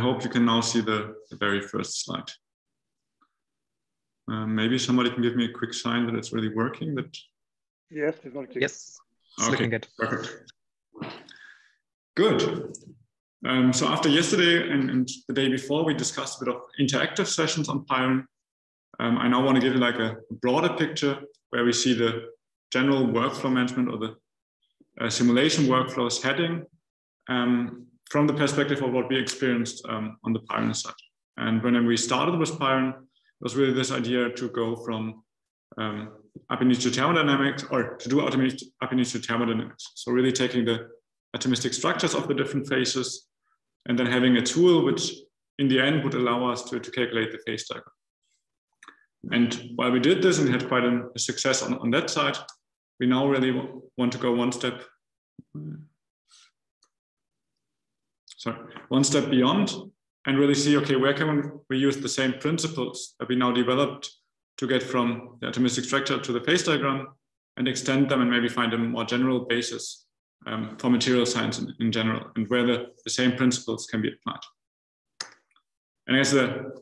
hope you can now see the, the very first slide. Uh, maybe somebody can give me a quick sign that it's really working. That yes, it's working. Yes, it's okay, looking good. Perfect. Good. Um, so after yesterday and, and, the day before, we discussed a bit of interactive sessions on pyiron. Um, I now want to give you like a broader picture where we see the general workflow management or the uh, simulation workflows heading um, from the perspective of what we experienced um, on the pyiron side. And when we started with pyiron, it was really this idea to go from um, ab initio thermodynamics or to do ab initio thermodynamics. So really taking the atomistic structures of the different phases and then having a tool which in the end would allow us to, to calculate the phase diagram. And while we did this and had quite a, a success on, on that side, we now really want to go one step, sorry, one step beyond and really see, okay, where can we use the same principles that we now developed to get from the atomistic structure to the phase diagram and extend them and maybe find a more general basis um, for material science in, in, general and where the, the same principles can be applied. And as the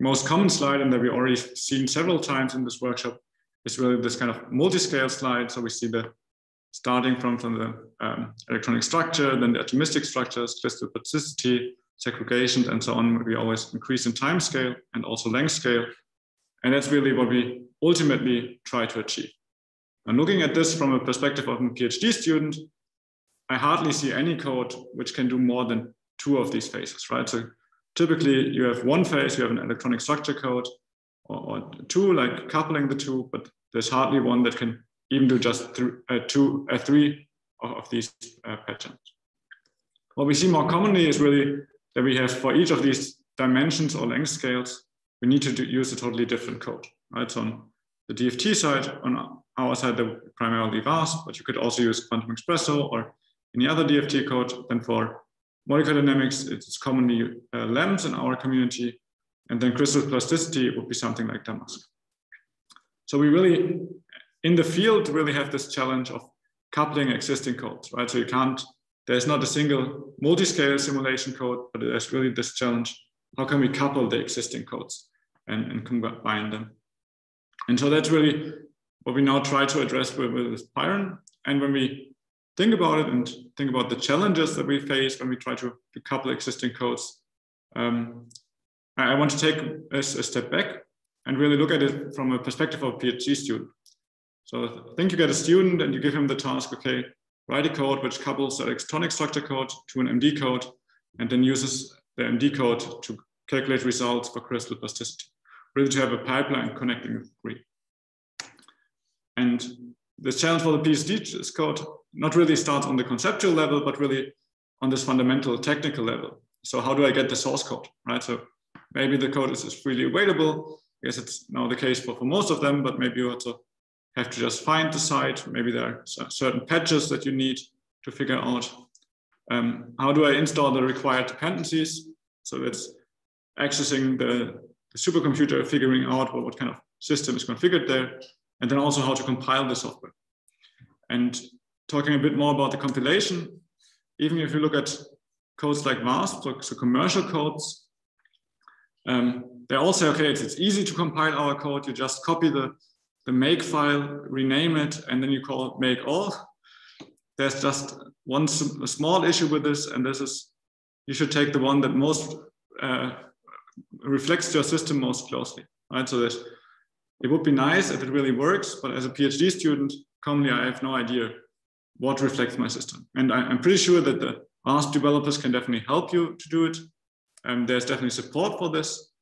most common slide and that we already seen several times in this workshop is really this kind of multi-scale slide. So we see the starting from, from the um, electronic structure, then the atomistic structures, crystal plasticity, segregation, and so on. We always increase in time scale and also length scale. And that's really what we ultimately try to achieve. And looking at this from a perspective of a PhD student, I hardly see any code which can do more than two of these phases, right? So typically you have one phase, you have an electronic structure code, or, or two, like coupling the two, but there's hardly one that can even do just uh, two, uh, three of, of these uh, patterns. What we see more commonly is really that we have for each of these dimensions or length scales, we need to do, use a totally different code, right? So on the DFT side, on our side, they're primarily VASP, but you could also use Quantum Espresso or any other DFT code. Then for molecular dynamics, it's commonly uh, LAMMPS in our community. And then crystal plasticity would be something like Damask. So we really, in the field, really have this challenge of coupling existing codes, right? So you can't, there's not a single multi-scale simulation code, but there's really this challenge. How can we couple the existing codes and, and combine them? And so that's really what we now try to address with, with pyiron. And when we think about it and think about the challenges that we face when we try to, to couple existing codes, um, I want to take a, a, step back and really look at it from a perspective of a PhD student. So I think you get a student and you give him the task, okay, write a code which couples the electronic structure code to an MD code and then uses the MD code to calculate results for crystal plasticity, really to have a pipeline connecting the three. And the challenge for the PhD code not really starts on the conceptual level, but really on this fundamental technical level. So how do I get the source code, right? So maybe the code is, freely available. I guess it's now the case for, for most of them, but maybe you also have to just find the site. Maybe there are certain patches that you need to figure out. Um, how do I install the required dependencies? So that's accessing the, the supercomputer, figuring out what, what kind of system is configured there, and then also how to compile the software. And talking a bit more about the compilation, even if you look at codes like VASP, so, so commercial codes, um, they all say, okay, it's, it's easy to compile our code. You just copy the, the make file, rename it, and then you call make all. There's just one small issue with this, and this is you should take the one that most uh, reflects your system most closely, right? So that it would be nice if it really works, but as a PhD student, commonly I have no idea what reflects my system. And I, am pretty sure that the VASP developers can definitely help you to do it. Um, there's definitely support for this.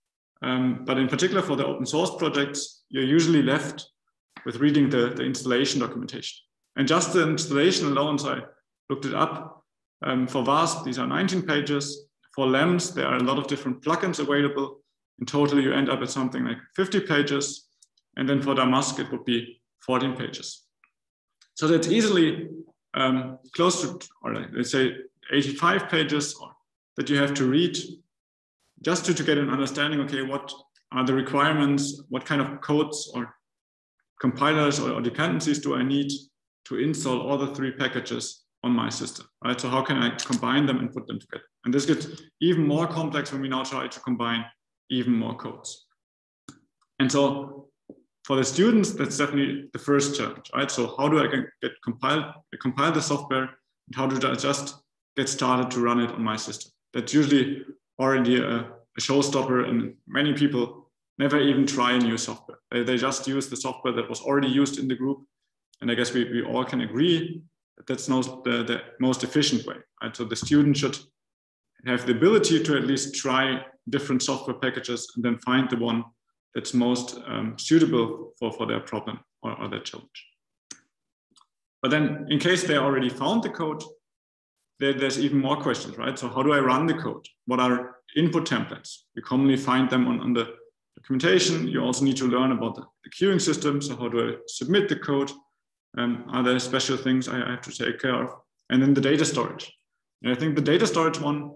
Um, but in particular for the open source projects, you're usually left with reading the, the installation documentation. And just the installation alone, so I looked it up. Um, for VASP, these are 19 pages. For LAMMPS, there are a lot of different plugins available. In total, you end up at something like 50 pages. And then for Damask, it would be 14 pages. So that's easily um, close to, or let's say 85 pages that you have to read just to, to get an understanding, okay, what are the requirements, what kind of codes or compilers or, dependencies do I need to install all the three packages on my system, right? So how can I combine them and put them together? And this gets even more complex when we now try to combine even more codes. And so for the students, that's definitely the first challenge, right? So how do I get compiled, compile the software and how do I just get started to run it on my system? That's usually already a, uh, a showstopper and many people never even try a new software. They, they just use the software that was already used in the group. And I guess we, we all can agree that that's not the, the most efficient way, right? So the student should have the ability to at least try different software packages and then find the one that's most um, suitable for, for their problem or, or their challenge. But then in case they already found the code, there, there's even more questions, right? So how do I run the code? What are input templates? We commonly find them on, on the documentation. You also need to learn about the, the queuing system. So how do I submit the code? Um, are there special things I, have to take care of? And then the data storage. And I think the data storage one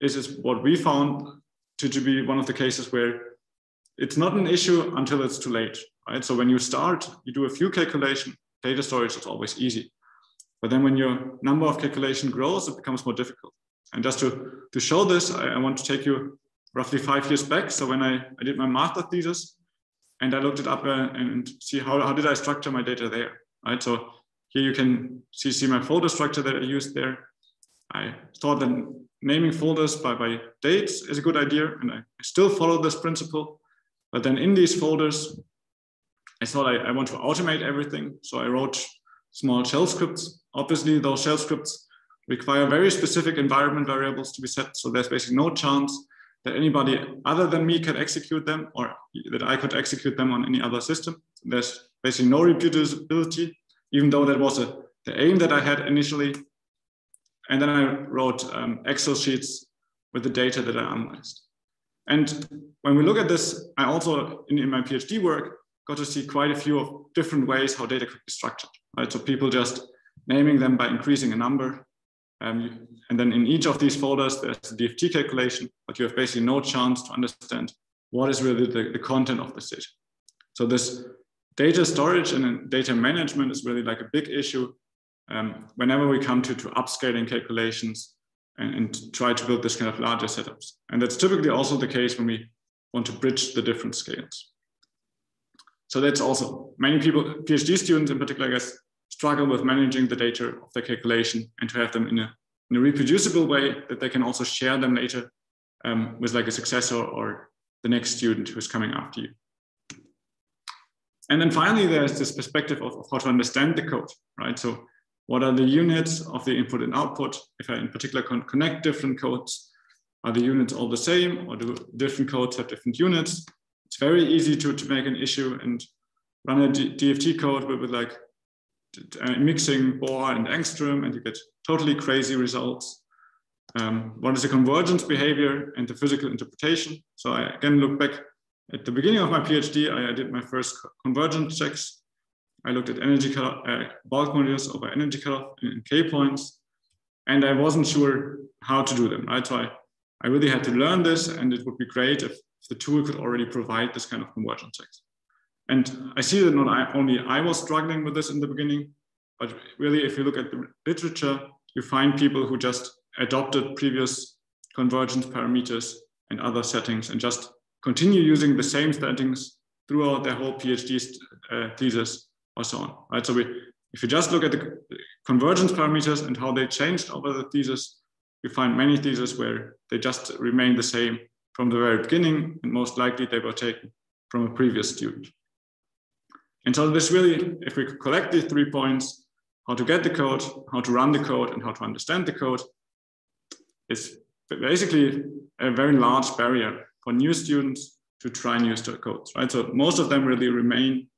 is, is what we found to, to be one of the cases where it's not an issue until it's too late, right? So when you start, you do a few calculation, data storage is always easy. But then when your number of calculation grows, it becomes more difficult. And just to, to show this, I, I want to take you roughly five years back. So when I, I did my master thesis and I looked it up uh, and see how, how did I structure my data there, right? So here you can see, see my folder structure that I used there. I thought that naming folders by, by dates is a good idea. And I still follow this principle. But then in these folders, I thought I, I want to automate everything. So I wrote small shell scripts. Obviously, those shell scripts require very specific environment variables to be set. So there's basically no chance that anybody other than me could execute them or that I could execute them on any other system. There's basically no reproducibility, even though that was a, the aim that I had initially. And then I wrote um, Excel sheets with the data that I analyzed. And when we look at this, I also, in, in my PhD work, got to see quite a few of different ways how data could be structured, right? So people just naming them by increasing a number. Um, and then in each of these folders, there's a DFT calculation, but you have basically no chance to understand what is really the, the content of the data. So this data storage and data management is really like a big issue um, whenever we come to, to upscaling calculations and, and, try to build this kind of larger setups. And that's typically also the case when we want to bridge the different scales. So that's also many people, PhD students in particular, I guess, struggle with managing the data of their calculation and to have them in a, in a reproducible way that they can also share them later um, with like a successor or the next student who's coming after you. And then finally, there's this perspective of, of, how to understand the code, right? So what are the units of the input and output? If I in particular can connect different codes, are the units all the same or do different codes have different units? It's very easy to, to make an issue and run a DFT code with, with like mixing Bohr and angstrom and you get totally crazy results. Um, what is the convergence behavior and the physical interpretation? So I again look back at the beginning of my PhD, I, I did my first convergence checks. I looked at energy cutoff, uh, bulk modulus over energy cutoff in K points, and I wasn't sure how to do them, right? So I, I really had to learn this, and it would be great if, if the tool could already provide this kind of convergence checks. And I see that not only I was struggling with this in the beginning, but really, if you look at the literature, you find people who just adopted previous convergence parameters and other settings and just continue using the same settings throughout their whole PhD uh, thesis or so on, right? So we, if you just look at the convergence parameters and how they changed over the thesis, you find many theses where they just remain the same from the very beginning, and most likely they were taken from a previous student. And so this really, if we collect these three points, how to get the code, how to run the code, and how to understand the code, is basically a very large barrier for new students to try new codes, right? So most of them really remain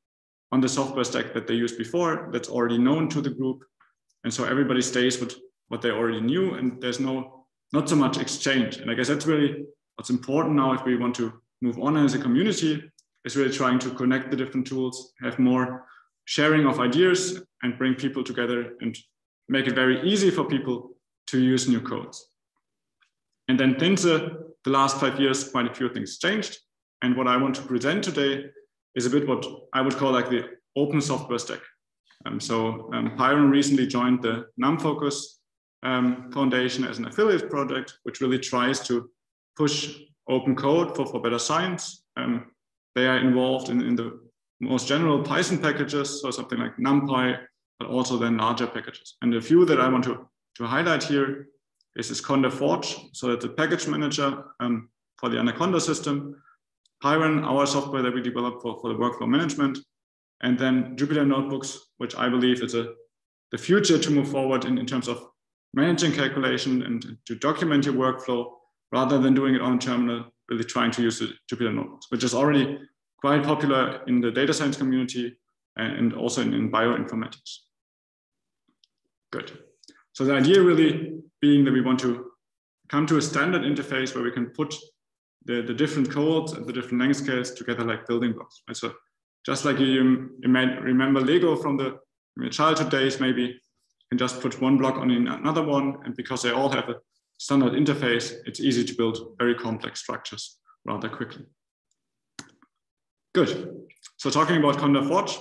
on the software stack that they used before, that's already known to the group. And so everybody stays with what they already knew and there's no, not so much exchange. And I guess that's really what's important now if we want to move on as a community is really trying to connect the different tools, have more sharing of ideas and bring people together and make it very easy for people to use new codes. And then Thinse, the last five years, quite a few things changed. And what I want to present today is a bit what I would call like the open software stack. Um, so um, pyiron recently joined the NumFocus um, Foundation as an affiliate project, which really tries to push open code for, for better science. Um, they are involved in, in the most general Python packages, so something like NumPy, but also then larger packages. And a few that I want to, to highlight here is this Conda Forge. So that's a package manager um, for the Anaconda system. pyiron, our software that we develop for, for the workflow management. And then Jupyter Notebooks, which I believe is a, the future to move forward in, in terms of managing calculation and to document your workflow rather than doing it on a terminal, really trying to use the Jupyter Notebooks, which is already quite popular in the data science community and also in, in bioinformatics. Good. So the idea really being that we want to come to a standard interface where we can put the, the different codes and the different length scales together like building blocks. Right? So just like you, you remember Lego from the childhood days, maybe can just put one block on another one. And because they all have a standard interface, it's easy to build very complex structures rather quickly. Good. So talking about Conda Forge,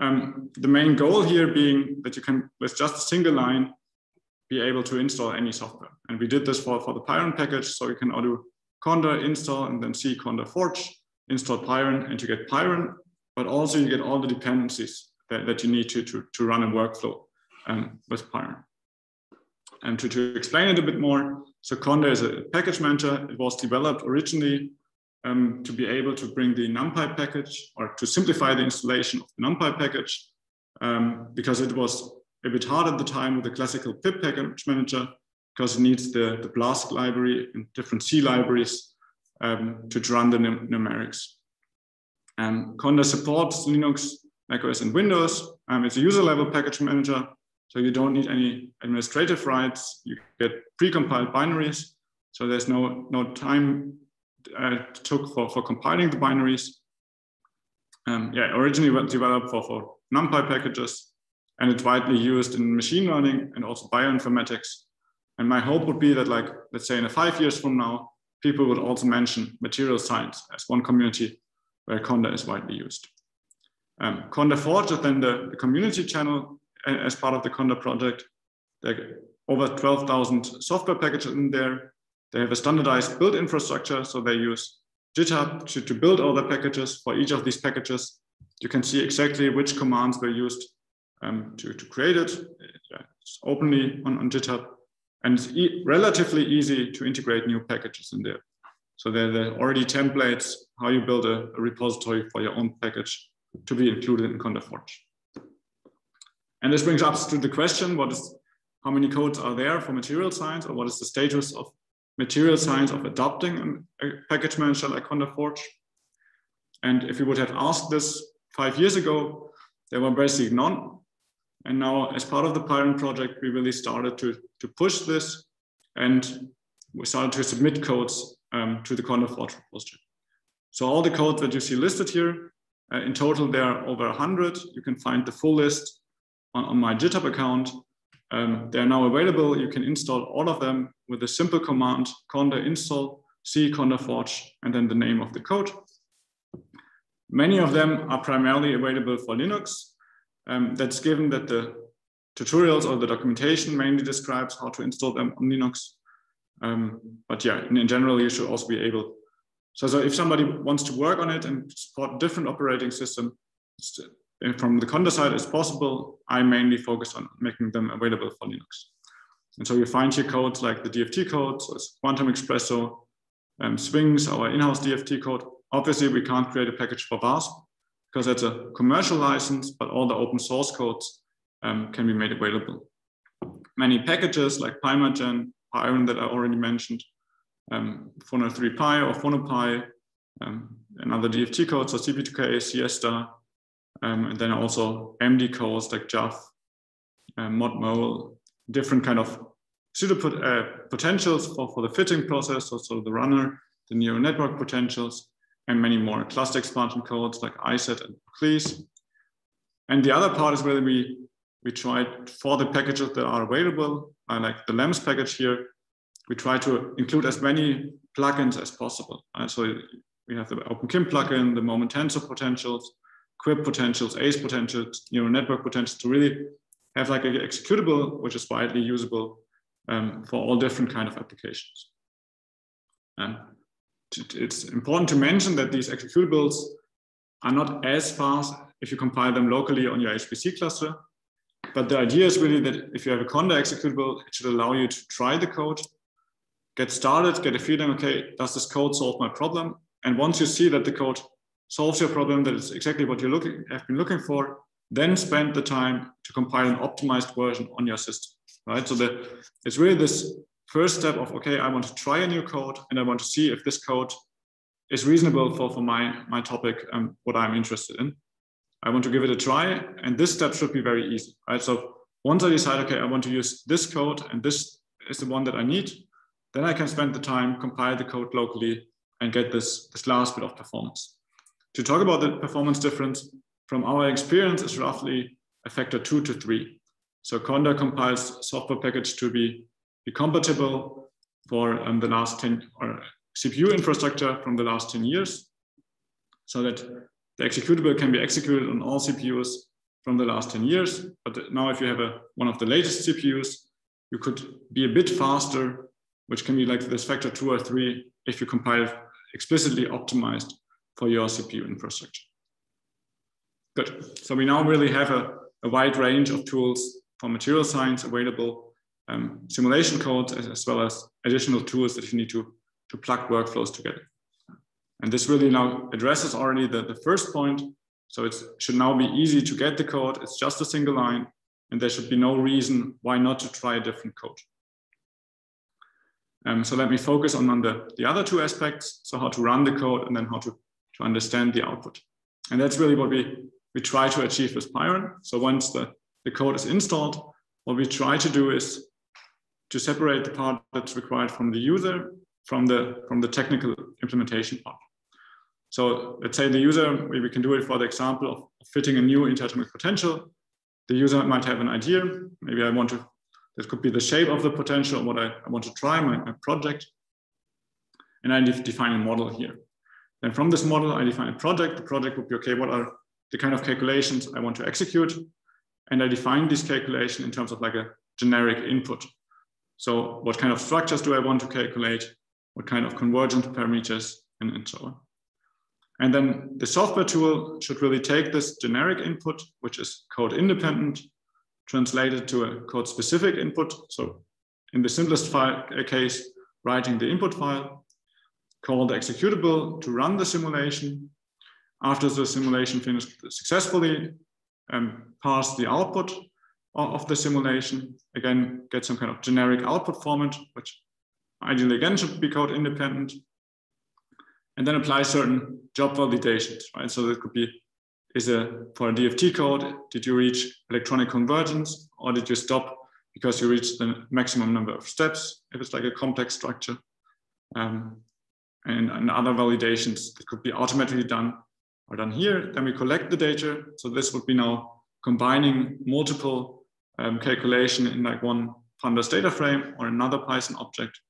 um, the main goal here being that you can, with just a single line, be able to install any software. And we did this for, for the pyiron package. So you can do Conda install and then see Conda Forge, install pyiron, and you get pyiron, but also you get all the dependencies that, that you need to, to, to run a workflow um, with pyiron. And to, to explain it a bit more, so Conda is a package manager. It was developed originally um, to be able to bring the NumPy package or to simplify the installation of the NumPy package um, because it was a bit hard at the time with the classical pip package manager because it needs the, the BLAS library and different C libraries um, to run the num numerics. Um, Conda supports Linux, macOS, and Windows. Um, it's a user level package manager, so you don't need any administrative rights. You get precompiled binaries, so there's no, no time uh, took for, for compiling the binaries. Um, yeah, originally developed for, for NumPy packages, and it's widely used in machine learning and also bioinformatics. And my hope would be that, like, let's say in a five years from now, people would also mention material science as one community where Conda is widely used. Um, Conda Forge is then the, the, community channel as part of the Conda project. There are over 12,000 software packages in there. They have a standardized build infrastructure, so they use GitHub to, to build all the packages. For each of these packages, you can see exactly which commands were used um, to, to create it. It's openly on, on GitHub, and it's e relatively easy to integrate new packages in there. So there are already templates how you build a, a, repository for your own package to be included in Conda Forge. And this brings us to the question, what is, how many codes are there for material science or what is the status of material science of adopting a, package manager like Conda Forge? And if you would have asked this five years ago, there were basically none. And now as part of the pyiron project, we really started to, to push this and we started to submit codes um, to the Conda Forge repository. So all the codes that you see listed here, uh, in total, there are over 100. You can find the full list on, on my GitHub account. Um, they are now available. You can install all of them with a simple command, conda install, c conda forge, and then the name of the code. Many of them are primarily available for Linux. Um, that's given that the tutorials or the documentation mainly describes how to install them on Linux. Um, but yeah, in, in, general, you should also be able. So, so if somebody wants to work on it and support different operating system, from the Conda side as possible, I mainly focus on making them available for Linux. And so you find here codes like the DFT code, so it's Quantum Espresso, um, SPHInX, our in-house DFT code. Obviously, we can't create a package for VASP because that's a commercial license, but all the open source codes um, can be made available. Many packages like pymatgen, pyiron that I already mentioned, um, Phono3Py or PhonoPy, um, another DFT code, so CP2K, Siesta, um, and then also MD codes like Jaff, uh, ModMole, different kind of pseudo uh, potentials for, for the fitting process, so, so the runner, the neural network potentials, and many more cluster expansion codes like ICET and CLEASE. And the other part is where we, we tried for the packages that are available, uh, like the LAMMPS package here, we try to include as many plugins as possible. Right? So we have the OpenKIM plugin, the Moment Tensor potentials, QUIP potentials, ACE potentials, neural network potentials to really have like an executable which is widely usable um, for all different kind of applications. And it's important to mention that these executables are not as fast if you compile them locally on your HPC cluster. But the idea is really that if you have a Conda executable, it should allow you to try the code, get started, get a feeling, okay, does this code solve my problem? And once you see that the code solves your problem, that is exactly what you looking, have been looking for, then spend the time to compile an optimized version on your system, right? So the, it's really this first step of, okay, I want to try a new code and I want to see if this code is reasonable for, for my, my topic and what I'm interested in. I want to give it a try. And this step should be very easy, right? So once I decide, okay, I want to use this code and this is the one that I need, then I can spend the time, compile the code locally and get this, this last bit of performance. To talk about the performance difference, from our experience, is roughly a factor two to three. So Conda compiles software package to be, be compatible for um, the last 10 or CPU infrastructure from the last 10 years so that the executable can be executed on all CPUs from the last 10 years. But now if you have a, one of the latest CPUs, you could be a bit faster, which can be like this factor two or three if you compile explicitly optimized for your CPU infrastructure. Good. So we now really have a, a wide range of tools for material science available, um, simulation code, as, as, well as additional tools that you need to, to plug workflows together. And this really now addresses already the, the first point. So it should now be easy to get the code. It's just a single line, and there should be no reason why not to try a different code. Um, so let me focus on, on the, the other two aspects. So how to run the code and then how to, to understand the output. And that's really what we, we try to achieve with pyiron. So once the, the code is installed, what we try to do is to separate the part that's required from the user from the, from the technical implementation part. So let's say the user, we can do it for the example of fitting a new interatomic potential. The user might have an idea. Maybe I want to, this could be the shape of the potential, what I, I want to try, my, my project. And I define a model here. Then from this model, I define a project. The project would be, okay, what are the kind of calculations I want to execute? And I define this calculation in terms of like a generic input. So what kind of structures do I want to calculate? What kind of convergence parameters and, and so on. And then the software tool should really take this generic input, which is code independent, translate it to a code specific input. So in the simplest file, uh, case, writing the input file, call the executable to run the simulation. After the simulation finished successfully, um, pass the output of the simulation, again, get some kind of generic output format, which ideally again should be code independent, and then apply certain job validations, right? So that could be, is a, for a DFT code, did you reach electronic convergence or did you stop because you reached the maximum number of steps if it's like a complex structure? Um, and, and other validations that could be automatically done are done here. Then we collect the data. So this would be now combining multiple um, calculation in like one pandas data frame or another Python object,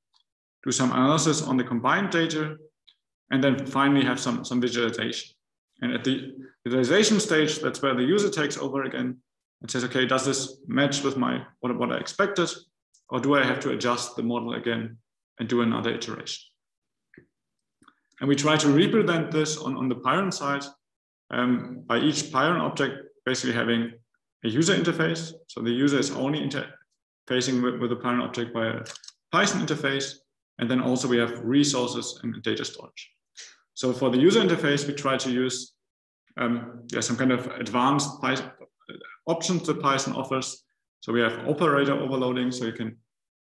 do some analysis on the combined data, and then finally have some, some visualization. And at the visualization stage, that's where the user takes over again and says, okay, does this match with my what, what I expected? Or do I have to adjust the model again and do another iteration? And we try to represent this on, on the pyiron side um, by each pyiron object basically having a user interface. So the user is only interfacing with, with the pyiron object by a Python interface. And then also we have resources and data storage. So for the user interface, we try to use um, yeah, some kind of advanced Python options that Python offers. So we have operator overloading, so you can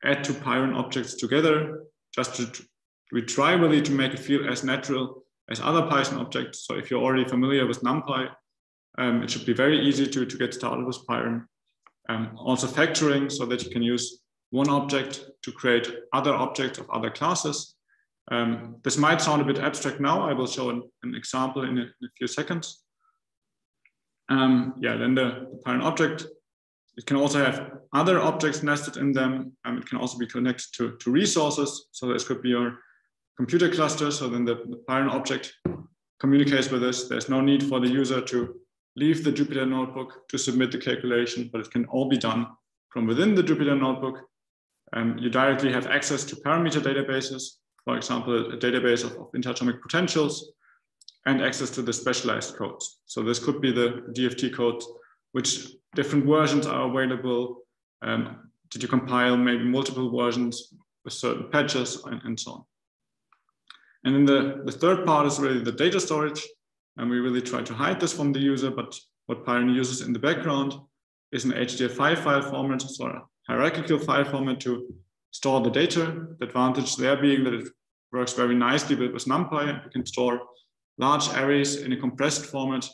add two pyiron objects together just to, we try really to make it feel as natural as other Python objects. So if you're already familiar with NumPy, um, it should be very easy to, to get started with pyiron. Um, also factoring so that you can use one object to create other objects of other classes. Um, this might sound a bit abstract now. I will show an, an example in a, in a, few seconds. Um, yeah, then the, the, pyiron object, it can also have other objects nested in them. Um, it can also be connected to, to resources. So this could be your computer cluster. So then the, pyiron object communicates with this. There's no need for the user to, leave the Jupyter notebook to submit the calculation, but it can all be done from within the Jupyter notebook. Um, you directly have access to parameter databases, for example, a database of, of interatomic potentials, and access to the specialized codes. So this could be the DFT code, which different versions are available. Um, did you compile maybe multiple versions with certain patches and, and so on. And then the, the third part is really the data storage. And we really try to hide this from the user, but what pyiron uses in the background is an HDF5 file format, so a hierarchical file format to store the data. The advantage there being that it works very nicely with, NumPy. You can store large arrays in a compressed format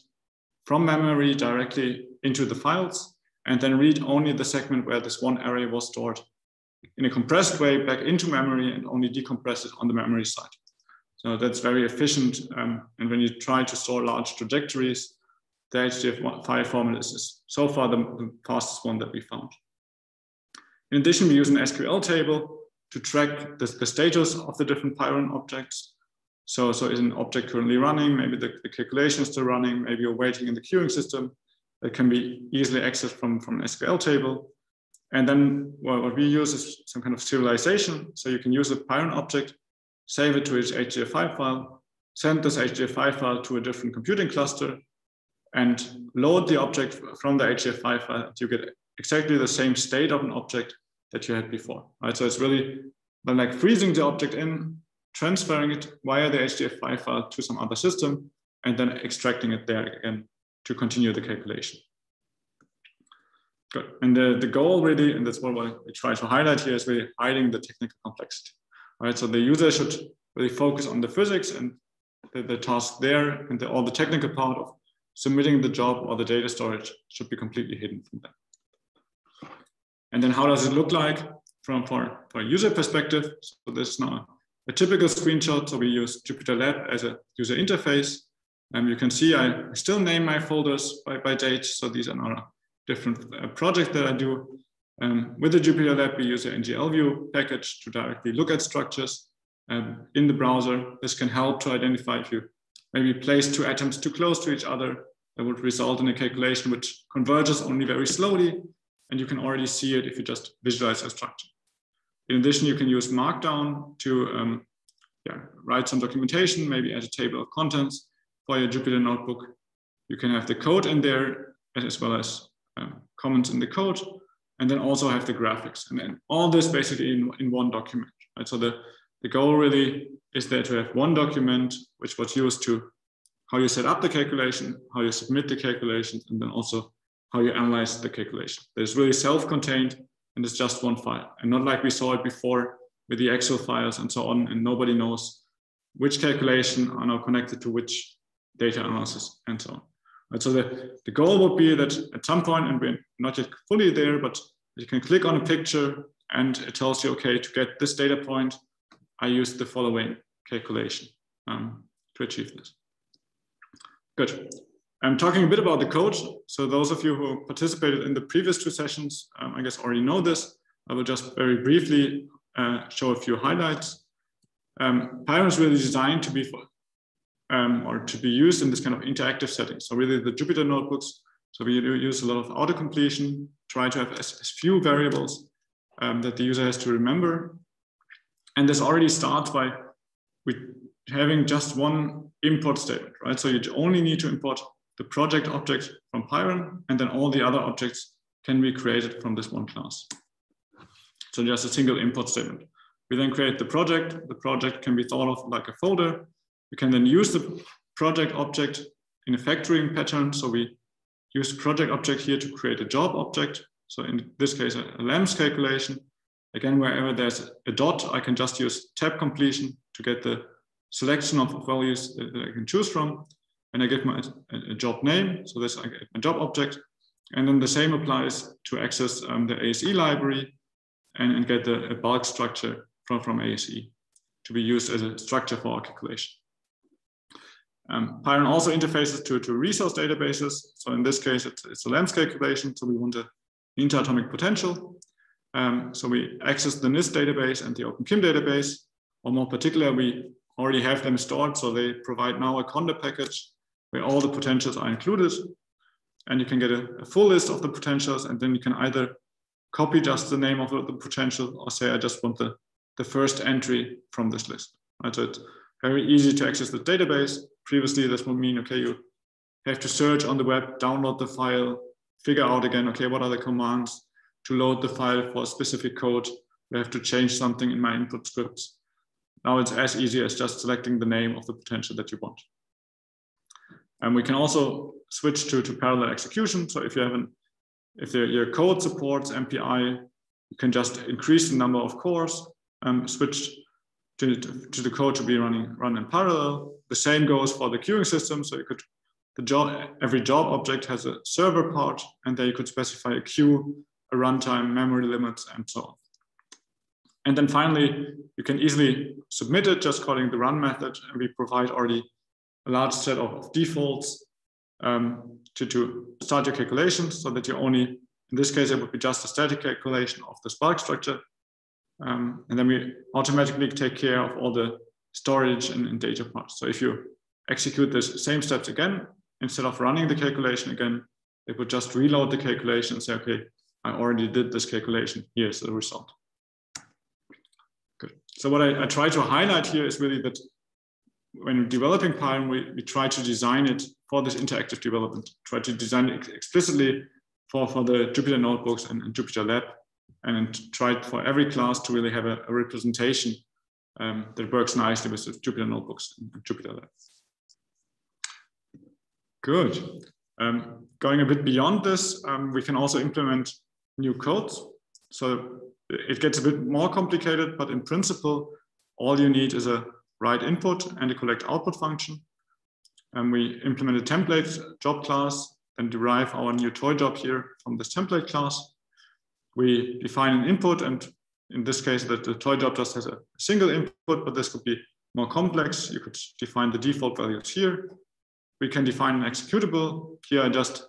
from memory directly into the files, and then read only the segment where this one array was stored in a compressed way back into memory and only decompress it on the memory side. So that's very efficient. Um, and when you try to store large trajectories, the HDF5 format is so far the, the fastest one that we found. In addition, we use an SQL table to track the, the status of the different pyiron objects. So, so is an object currently running? Maybe the, the calculation is still running. Maybe you're waiting in the queuing system that can be easily accessed from, from an SQL table. And then well, what we use is some kind of serialization. So you can use a pyiron object, save it to its HDF5 file, send this HDF5 file to a different computing cluster, and load the object from the HDF5 file. You get exactly the same state of an object that you had before. Right? So it's really like freezing the object in, transferring it via the HDF5 file to some other system, and then extracting it there again to continue the calculation. Good. And the, the goal really, and that's what we try to highlight here, is really hiding the technical complexity. Right. So the user should really focus on the physics and the, the task there, and the, all the technical part of submitting the job or the data storage should be completely hidden from them. And then how does it look like from for, for a user perspective? So this is now a typical screenshot. So we use Jupyter Lab as a user interface. And you can see I still name my folders by, by date. So these are now different uh, projects that I do. Um, with the Jupyter Lab, we use an NGLView package to directly look at structures um, in the browser. This can help to identify if you maybe place two atoms too close to each other, that would result in a calculation which converges only very slowly, and you can already see it if you just visualize a structure. In addition, you can use Markdown to um, yeah, write some documentation, maybe add a table of contents for your Jupyter notebook. You can have the code in there as well as um, comments in the code, and then also have the graphics. And then all this basically in, in one document. Right? So the, the goal really is there to have one document which was used to how you set up the calculation, how you submit the calculation, and then also how you analyze the calculation. It's really self-contained and it's just one file. And not like we saw it before with the Excel files and so on, and nobody knows which calculation are now connected to which data analysis and so on. Right, so the, the goal would be that at some point, and we're not yet fully there, but you can click on a picture and it tells you, okay, to get this data point, I use the following calculation um, to achieve this. Good. I'm talking a bit about the code. So those of you who participated in the previous two sessions, um, I guess already know this. I will just very briefly uh, show a few highlights. Um, pyiron is really designed to be for, um, or to be used in this kind of interactive setting. So really the Jupyter notebooks, so we use a lot of auto-completion, try to have as, as few variables um, that the user has to remember. And this already starts by with having just one import statement, right? So you only need to import the project object from pyiron, and then all the other objects can be created from this one class. So just a single import statement. We then create the project. The project can be thought of like a folder we can then use the project object in a factoring pattern. So we use project object here to create a job object. So in this case, a, a calculation. Again, wherever there's a dot, I can just use tab completion to get the selection of values that I can choose from. And I give my a, a job name. So this I get my job object. And then the same applies to access um, the ASE library and, and get the, bulk structure from, from ASE to be used as a structure for our calculation. Um, pyiron also interfaces to, to resource databases. So in this case, it's, it's a LAMMPS calculation. So we want the interatomic potential. Um, so we access the NIST database and the OpenKIM database, or more particular, we already have them stored. So they provide now a Conda package where all the potentials are included. and you can get a, a, full list of the potentials, and then you can either copy just the name of the potential or say, I just want the, the first entry from this list. Right? So it's very easy to access the database. Previously, this would mean, okay, you have to search on the web, download the file, figure out again, okay, what are the commands to load the file for a specific code. We have to change something in my input scripts. Now it's as easy as just selecting the name of the potential that you want. And we can also switch to, to parallel execution. So if you have an, if your code supports MPI, you can just increase the number of cores and switch to, to the code to be running run in parallel. The same goes for the queuing system. So you could the job every job object has a server part, and there you could specify a queue, a runtime, memory limits, and so on. And then finally, you can easily submit it just calling the run method, and we provide already a large set of, of defaults um, to, to start your calculations so that you only, in this case, it would be just a static calculation of the Spark structure. Um, and then we automatically take care of all the storage and, and data parts. So if you execute the same steps again, instead of running the calculation again, it would just reload the calculation and say, okay, I already did this calculation. Here's the result. Good. So what I, I try to highlight here is really that when developing pyiron, we, we try to design it for this interactive development, try to design it explicitly for, for the Jupyter notebooks and, and Jupyter Lab, and try for every class to really have a, a representation um, that works nicely with Jupyter notebooks and Jupyter Lab. Good. Um, going a bit beyond this, um, we can also implement new codes. So it gets a bit more complicated, but in principle, all you need is a write input and a collect output function. And we implement a template job class and derive our new toy job here from this template class. We define an input, and in this case, that the toy job just has a single input, but this could be more complex. You could define the default values here. We can define an executable. Here I just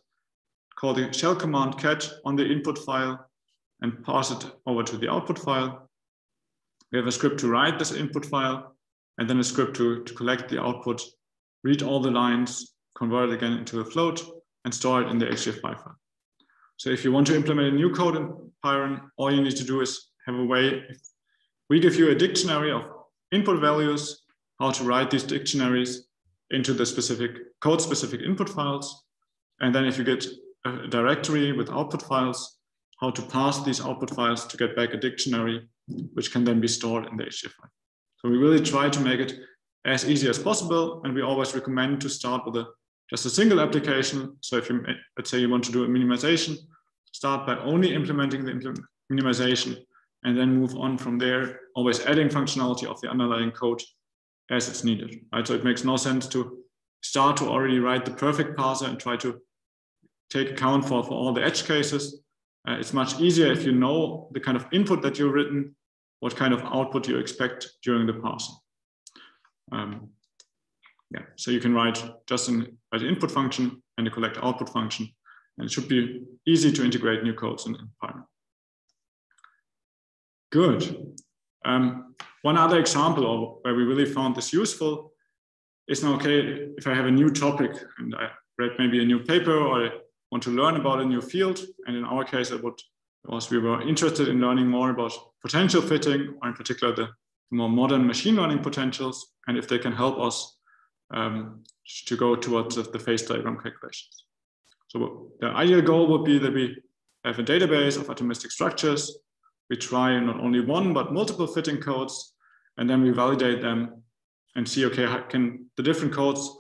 call the shell command cat on the input file and pass it over to the output file. We have a script to write this input file and then a script to, to collect the output, read all the lines, convert it again into a float, and store it in the HDF5 file. So if you want to implement a new code in pyiron, all you need to do is have a way. We give you a dictionary of input values, how to write these dictionaries into the specific code specific input files. And then if you get a directory with output files, how to pass these output files to get back a dictionary, which can then be stored in the HDF5. So we really try to make it as easy as possible. And we always recommend to start with a, just a single application. So if you, let's say you want to do a minimization, start by only implementing the minimization and then move on from there, always adding functionality of the underlying code as it's needed. Right? So it makes no sense to start to already write the perfect parser and try to take account for, for all the edge cases. Uh, it's much easier if you know the kind of input that you've written what kind of output you expect during the parsing. Um, yeah, so you can write just an write input function and a collect output function, and it should be easy to integrate new codes in, in Python. Good. Um, one other example of where we really found this useful is now, okay, if I have a new topic and I read maybe a new paper or I want to learn about a new field, and in our case, I would because we were interested in learning more about potential fitting, or in particular the more modern machine learning potentials, and if they can help us um, to go towards the phase diagram calculations. So the ideal goal would be that we have a database of atomistic structures. We try not only one, but multiple fitting codes, and then we validate them and see, okay, can the different codes,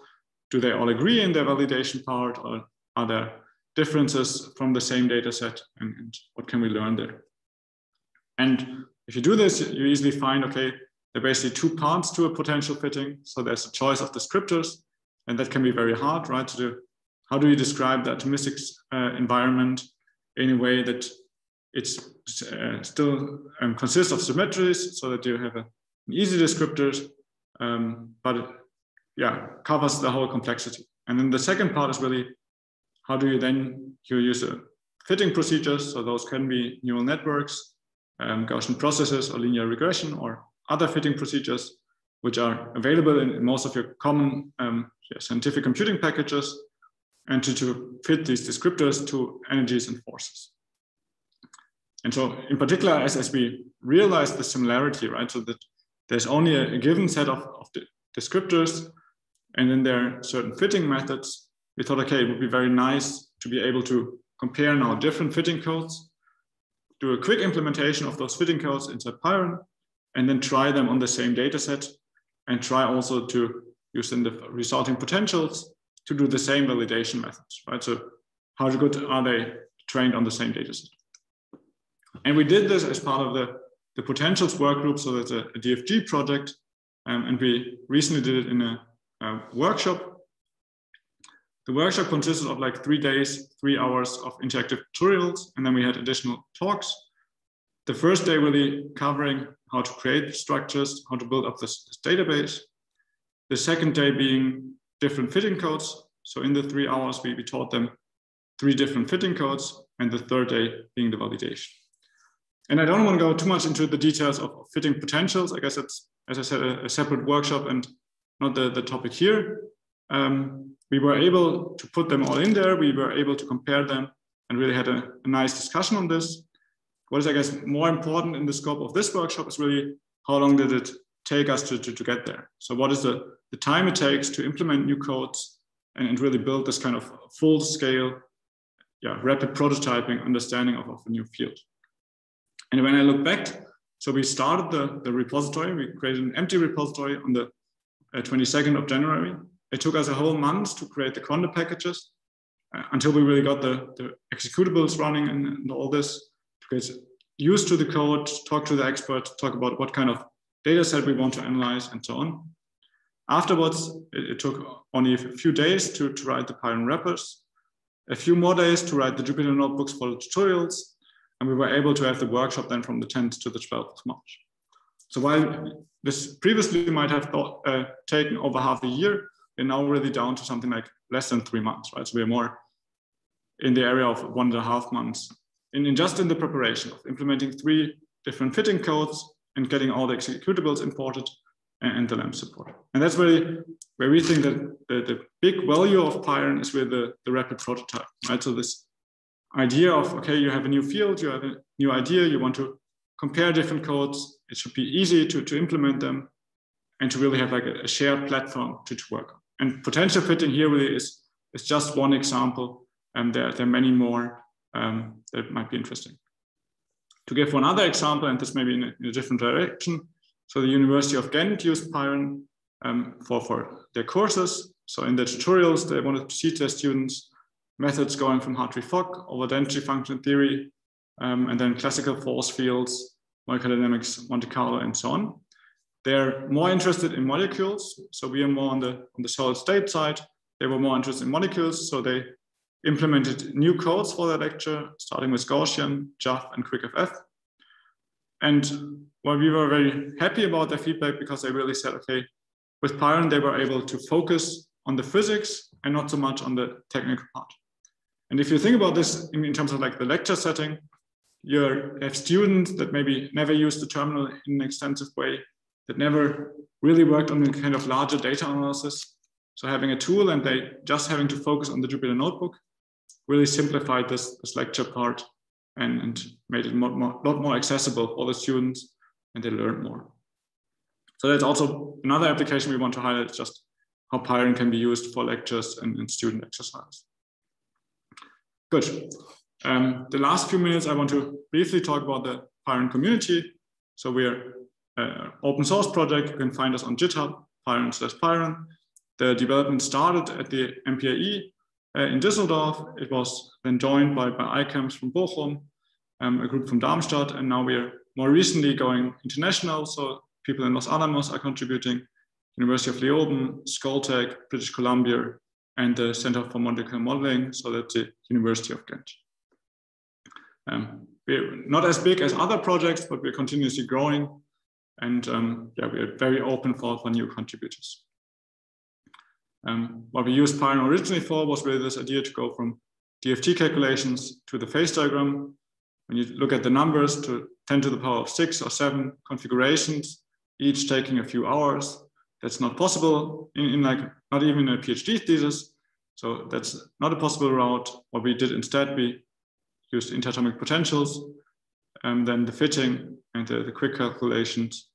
do they all agree in their validation part, or are there differences from the same data set and, and, what can we learn there. And if you do this, you easily find, okay, there are basically two parts to a potential fitting. So there's a choice of descriptors, and that can be very hard, right? To do, how do you describe the atomistic uh, environment in a way that it's uh, still um, consists of symmetries so that you have a, an easy descriptors, um, but it, yeah, covers the whole complexity. And then the second part is really how do you then you use a fitting procedures? So those can be neural networks, um, Gaussian processes, or linear regression, or other fitting procedures, which are available in, most of your common um, scientific computing packages. and to, to fit these descriptors to energies and forces. And so in particular, as, as we realize the similarity, right, so that there's only a, a given set of, of descriptors, and then there are certain fitting methods, we thought, okay, it would be very nice to be able to compare now different fitting codes, do a quick implementation of those fitting codes inside pyiron, and then try them on the same data set, and try also to use in the resulting potentials to do the same validation methods, right? So how good are they trained on the same data set? And we did this as part of the, the potentials work group. So that's a, a DFG project. Um, and we recently did it in a, a workshop. The workshop consisted of like three days, three hours of interactive tutorials. And then we had additional talks. The first day really covering how to create structures, how to build up this, this database. The second day being different fitting codes. So in the three hours, we, we taught them three different fitting codes, and the third day being the validation. And I don't want to go too much into the details of fitting potentials. I guess it's, as I said, a, a separate workshop and not the, the topic here. Um, we were able to put them all in there. We were able to compare them and really had a, a nice discussion on this. What is, I guess, more important in the scope of this workshop is really how long did it take us to, to, to get there? So what is the, the time it takes to implement new codes and, and really build this kind of full scale, yeah, rapid prototyping understanding of, of a new field. And when I look back, so we started the, the repository, we created an empty repository on the uh, 22nd of January. It took us a whole month to create the conda packages uh, until we really got the, the executables running and, and, all this get used to the code, talk to the expert, talk about what kind of data set we want to analyze and so on. Afterwards, it, it took only a few days to, to write the Python wrappers, a few more days to write the Jupyter notebooks for the tutorials, and we were able to have the workshop then from the 10th to the 12th of March. So while this previously might have thought, uh, taken over half a year, we're now really down to something like less than three months, right? So we're more in the area of one and a half months. In, in just in the preparation of implementing three different fitting codes and getting all the executables imported and, and the LAMMPS support. And that's really where we think that the, the big value of pyiron is with the, the rapid prototype, right? So this idea of, okay, you have a new field, you have a new idea, you want to compare different codes. It should be easy to, to implement them and to really have like a, a shared platform to, to work on. And potential fitting here really is, is just one example. And there, there are many more um, that might be interesting. To give one other example, and this may be in a, in a different direction. So the University of Ghent used pyiron um, for, for their courses. So in the tutorials, they wanted to teach their students methods going from Hartree-Fock over density function theory, um, and then classical force fields, molecular dynamics, Monte Carlo, and so on. They're more interested in molecules. So we are more on the, on the solid state side. They were more interested in molecules. So they implemented new codes for their lecture, starting with Gaussian, Yaff, and QuickFF. And well, we were very happy about their feedback because they really said, okay, with pyiron, they were able to focus on the physics and not so much on the technical part. And if you think about this in, in terms of like the lecture setting, you have students that maybe never used the terminal in an extensive way, that never really worked on the kind of larger data analysis. So having a tool and they just having to focus on the Jupyter notebook really simplified this, this lecture part and, and made it a lot more accessible for the students and they learned more. So that's also another application we want to highlight, just how pyiron can be used for lectures and, and student exercise. Good. Um, the last few minutes, I want to briefly talk about the pyiron community. So we're an open source project. You can find us on GitHub, pyiron slash pyiron. The development started at the MPIE uh, in Düsseldorf. It was then joined by, by ICAMS from Bochum, um, a group from Darmstadt, and now we're more recently going international. So people in Los Alamos are contributing, University of Leoben, Skoltech, British Columbia, and the Center for Molecular Modeling, so that's the University of Ghent. Um, we're not as big as other projects, but we're continuously growing. And um, yeah, we're very open for, for new contributors. Um, what we used pyiron originally for was really this idea to go from DFT calculations to the phase diagram. When you look at the numbers to 10 to the power of six or seven configurations, each taking a few hours, that's not possible in, in like not even a PhD thesis. So that's not a possible route. What we did instead, we used interatomic potentials, and then the fitting and the, the quick calculations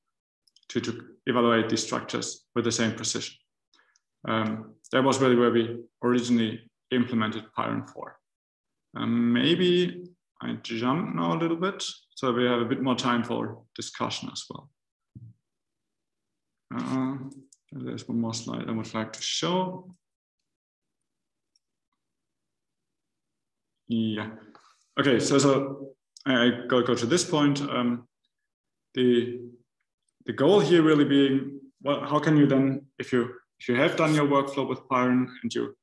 to, to evaluate these structures with the same precision. Um, that was really where we originally implemented pyiron 4. Um, maybe I jump now a little bit so we have a bit more time for discussion as well. Uh, there's one more slide I would like to show. Yeah. Okay, so so I go go to this point. Um, the the goal here really being well, how can you then, if you if you have done your workflow with pyiron and you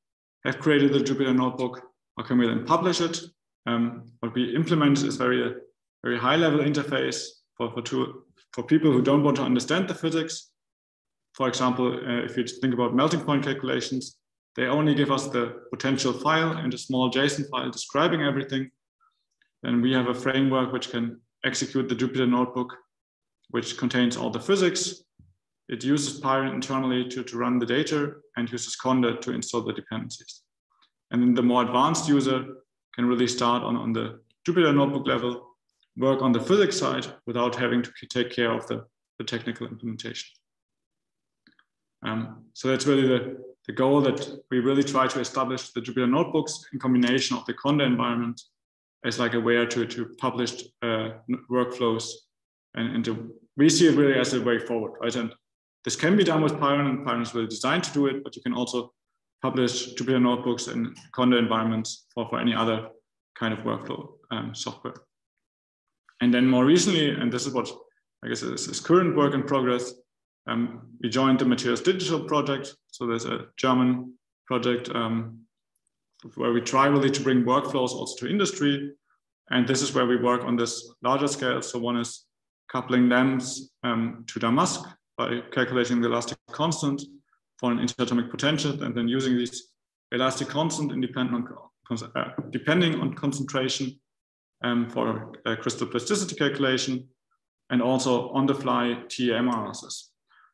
have created the Jupyter notebook, how can we then publish it? Um, what we implement is very very high level interface for for two for people who don't want to understand the physics. For example, uh, if you think about melting point calculations, they only give us the potential file and a small JSON file describing everything. Then we have a framework which can execute the Jupyter notebook, which contains all the physics. It uses pyiron internally to, to run the data and uses Conda to install the dependencies. And then the more advanced user can really start on, on the Jupyter notebook level, work on the physics side without having to take care of the, the technical implementation. Um, so that's really the, the goal that we really try to establish the Jupyter notebooks in combination of the Conda environment as like a way to, to published uh, workflows. And, and to, we see it really as a way forward, right? And this can be done with pyiron and pyiron is really designed to do it, but you can also publish Jupyter notebooks in Conda environments for, for any other kind of workflow um, software. And then more recently, and this is what I guess is, is current work in progress, um, we joined the Materials Digital project. So there's a German project um, where we try really to bring workflows also to industry. And this is where we work on this larger scale. So one is coupling LAMMPS um, to DAMASK by calculating the elastic constant for an interatomic potential and then using these elastic constant independent on, uh, depending on concentration um, for crystal plasticity calculation and also on the fly TEM analysis.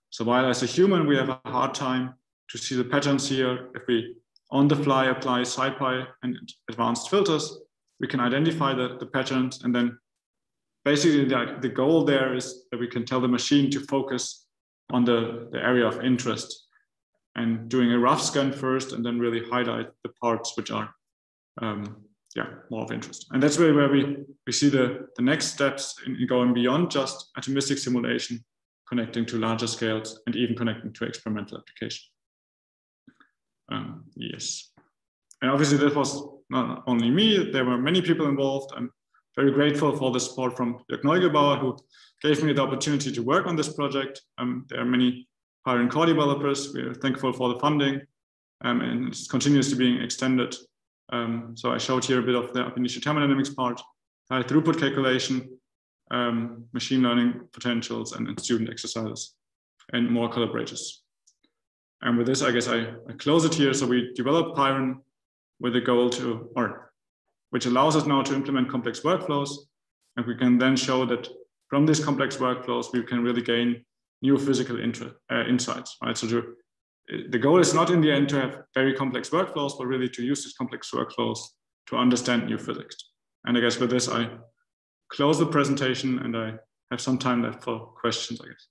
So while as a human, we have a hard time to see the patterns here, if we on the fly apply SciPy and advanced filters, we can identify the, the patterns. And then basically the, the goal there is that we can tell the machine to focus on the, the area of interest and doing a rough scan first and then really highlight the parts which are um, yeah, more of interest. And that's really where we, we see the, the next steps in, in going beyond just atomistic simulation connecting to larger scales, and even connecting to experimental application. Um, yes. And obviously this was not only me, there were many people involved. I'm very grateful for the support from Jörg Neugebauer, who gave me the opportunity to work on this project. Um, there are many pyiron core developers. We are thankful for the funding um, and it continues to being extended. Um, so I showed here a bit of the initial thermodynamics part, high throughput calculation, um, machine learning potentials and, and, student exercises and more collaborators. And with this, I guess I, I close it here. So we developed pyiron with a goal to, or which allows us now to implement complex workflows. And we can then show that from these complex workflows, we can really gain new physical uh, insights, right? So to, the goal is not in the end to have very complex workflows, but really to use these complex workflows to understand new physics. And I guess with this, I close the presentation and I have some time left for questions, I guess.